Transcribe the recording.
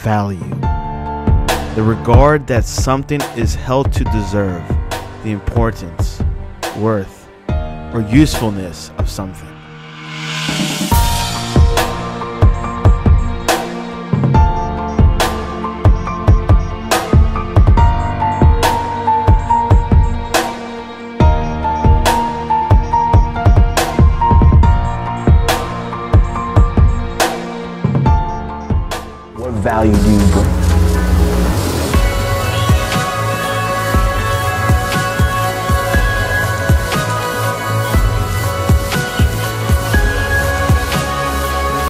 value, the regard that something is held to deserve, the importance, worth, or usefulness of something. What value do you bring?